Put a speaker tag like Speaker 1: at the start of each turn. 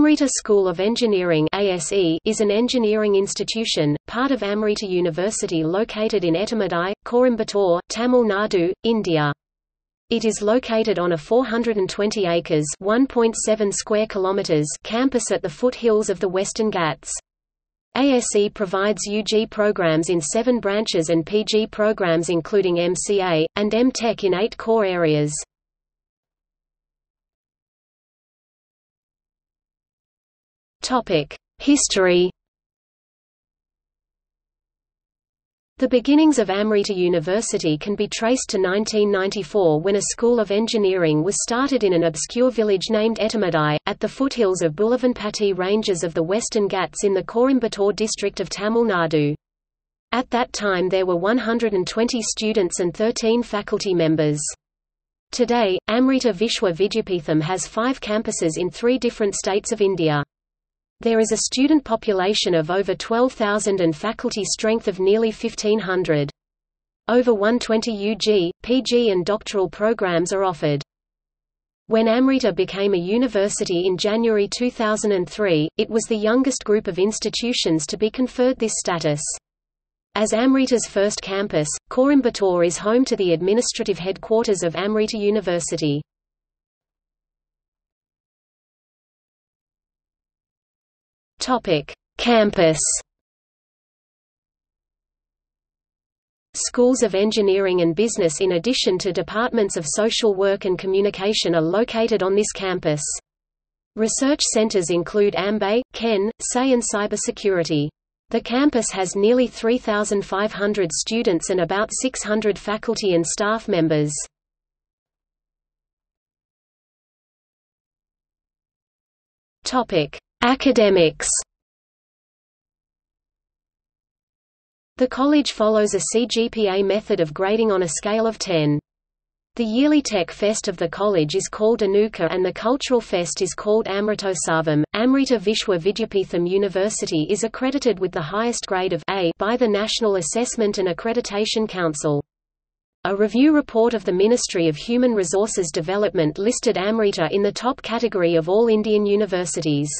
Speaker 1: Amrita School of Engineering is an engineering institution, part of Amrita University located in Ettimadai, Coimbatore, Tamil Nadu, India. It is located on a 420 acres (1.7 square kilometers) campus at the foothills of the Western Ghats. ASE provides UG programs in seven branches and PG programs including MCA, and M.Tech in eight core areas. History The beginnings of Amrita University can be traced to 1994 when a school of engineering was started in an obscure village named Ettimadai, at the foothills of Bulavanpatti ranges of the Western Ghats in the Coimbatore district of Tamil Nadu. At that time there were 120 students and 13 faculty members. Today, Amrita Vishwa Vidyapeetham has five campuses in three different states of India. There is a student population of over 12,000 and faculty strength of nearly 1,500. Over 120 UG, PG and doctoral programs are offered. When Amrita became a university in January 2003, it was the youngest group of institutions to be conferred this status. As Amrita's first campus, Coimbatore is home to the administrative headquarters of Amrita University. Topic: Campus. Schools of Engineering and Business in addition to departments of Social Work and Communication are located on this campus. Research centers include AMBE, KEN, SAE and Cybersecurity. The campus has nearly 3,500 students and about 600 faculty and staff members. Topic: Academics The college follows a CGPA method of grading on a scale of 10. The yearly Tech Fest of the college is called Anokha and the Cultural Fest is called Amritotsavam. Amrita Vishwa Vidyapeetham University is accredited with the highest grade of A by the National Assessment and Accreditation Council. A review report of the Ministry of Human Resources Development listed Amrita in the top category of all Indian universities.